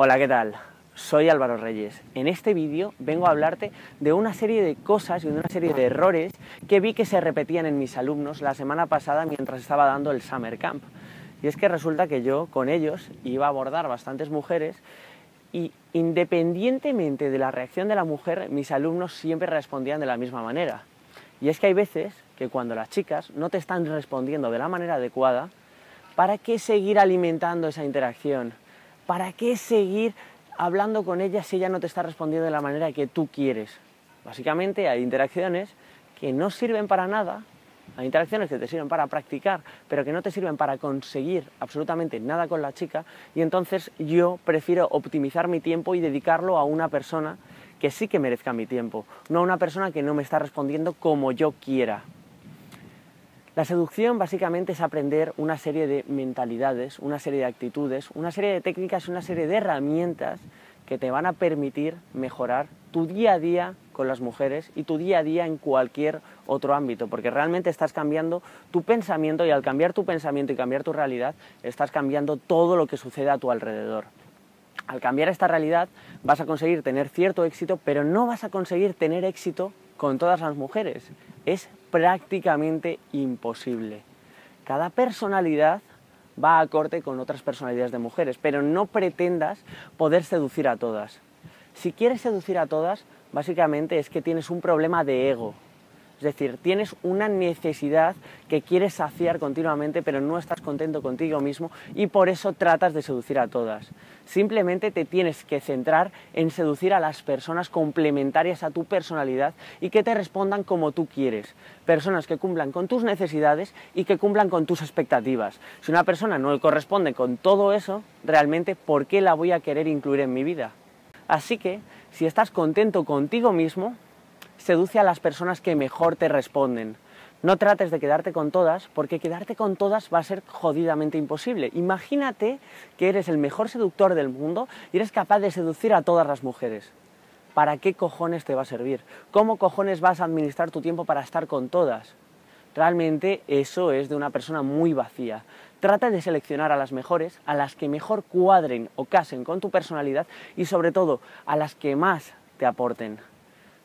Hola, ¿qué tal? Soy Álvaro Reyes. En este vídeo vengo a hablarte de una serie de cosas y de una serie de errores que vi que se repetían en mis alumnos la semana pasada mientras estaba dando el Summer Camp. Y es que resulta que yo con ellos iba a abordar bastantes mujeres y independientemente de la reacción de la mujer, mis alumnos siempre respondían de la misma manera. Y es que hay veces que cuando las chicas no te están respondiendo de la manera adecuada, ¿para qué seguir alimentando esa interacción? ¿Para qué seguir hablando con ella si ella no te está respondiendo de la manera que tú quieres? Básicamente hay interacciones que no sirven para nada, hay interacciones que te sirven para practicar, pero que no te sirven para conseguir absolutamente nada con la chica, y entonces yo prefiero optimizar mi tiempo y dedicarlo a una persona que sí que merezca mi tiempo, no a una persona que no me está respondiendo como yo quiera. La seducción básicamente es aprender una serie de mentalidades, una serie de actitudes, una serie de técnicas, una serie de herramientas que te van a permitir mejorar tu día a día con las mujeres y tu día a día en cualquier otro ámbito, porque realmente estás cambiando tu pensamiento y al cambiar tu pensamiento y cambiar tu realidad, estás cambiando todo lo que sucede a tu alrededor. Al cambiar esta realidad vas a conseguir tener cierto éxito, pero no vas a conseguir tener éxito con todas las mujeres. Es prácticamente imposible. Cada personalidad va a corte con otras personalidades de mujeres, pero no pretendas poder seducir a todas. Si quieres seducir a todas, básicamente es que tienes un problema de ego, es decir, tienes una necesidad que quieres saciar continuamente, pero no estás contento contigo mismo y por eso tratas de seducir a todas. Simplemente te tienes que centrar en seducir a las personas complementarias a tu personalidad y que te respondan como tú quieres. Personas que cumplan con tus necesidades y que cumplan con tus expectativas. Si una persona no corresponde con todo eso, realmente, ¿por qué la voy a querer incluir en mi vida? Así que, si estás contento contigo mismo, seduce a las personas que mejor te responden. No trates de quedarte con todas, porque quedarte con todas va a ser jodidamente imposible. Imagínate que eres el mejor seductor del mundo y eres capaz de seducir a todas las mujeres. ¿Para qué cojones te va a servir? ¿Cómo cojones vas a administrar tu tiempo para estar con todas? Realmente eso es de una persona muy vacía. Trata de seleccionar a las mejores, a las que mejor cuadren o casen con tu personalidad y sobre todo a las que más te aporten.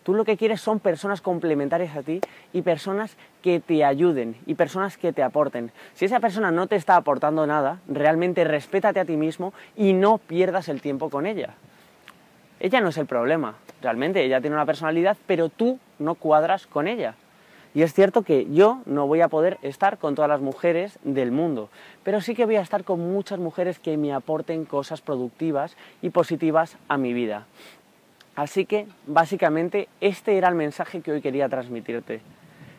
Tú lo que quieres son personas complementarias a ti y personas que te ayuden y personas que te aporten. Si esa persona no te está aportando nada, realmente respétate a ti mismo y no pierdas el tiempo con ella. Ella no es el problema, realmente ella tiene una personalidad, pero tú no cuadras con ella. Y es cierto que yo no voy a poder estar con todas las mujeres del mundo, pero sí que voy a estar con muchas mujeres que me aporten cosas productivas y positivas a mi vida. Así que, básicamente, este era el mensaje que hoy quería transmitirte.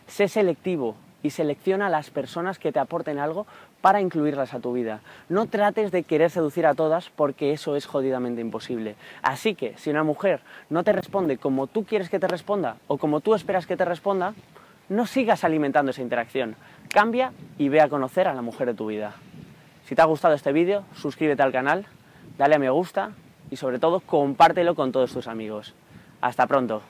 Sé selectivo y selecciona a las personas que te aporten algo para incluirlas a tu vida. No trates de querer seducir a todas porque eso es jodidamente imposible. Así que, si una mujer no te responde como tú quieres que te responda o como tú esperas que te responda, no sigas alimentando esa interacción. Cambia y ve a conocer a la mujer de tu vida. Si te ha gustado este vídeo, suscríbete al canal, dale a me gusta y sobre todo compártelo con todos tus amigos. Hasta pronto.